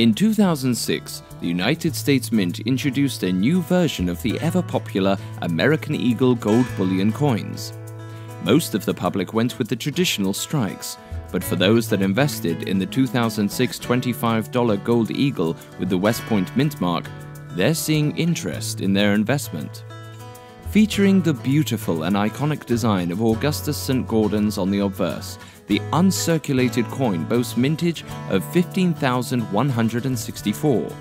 In 2006, the United States Mint introduced a new version of the ever popular American Eagle gold bullion coins. Most of the public went with the traditional strikes, but for those that invested in the 2006 $25 gold eagle with the West Point mint mark, they're seeing interest in their investment. Featuring the beautiful and iconic design of Augustus St. Gaudens on the obverse, the uncirculated coin boasts mintage of 15,164.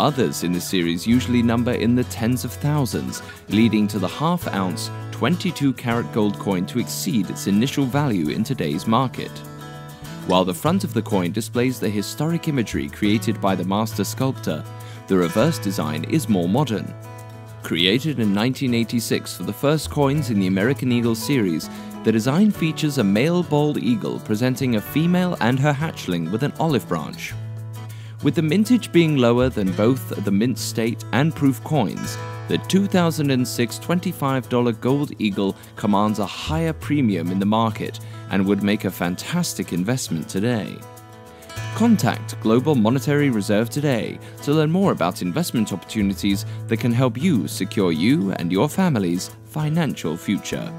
Others in the series usually number in the tens of thousands, leading to the half ounce 22 karat gold coin to exceed its initial value in today's market. While the front of the coin displays the historic imagery created by the master sculptor, the reverse design is more modern. Created in 1986 for the first coins in the American Eagle series, the design features a male bald eagle presenting a female and her hatchling with an olive branch. With the mintage being lower than both the mint state and proof coins, the 2006 $25 Gold Eagle commands a higher premium in the market and would make a fantastic investment today. Contact Global Monetary Reserve today to learn more about investment opportunities that can help you secure you and your family's financial future.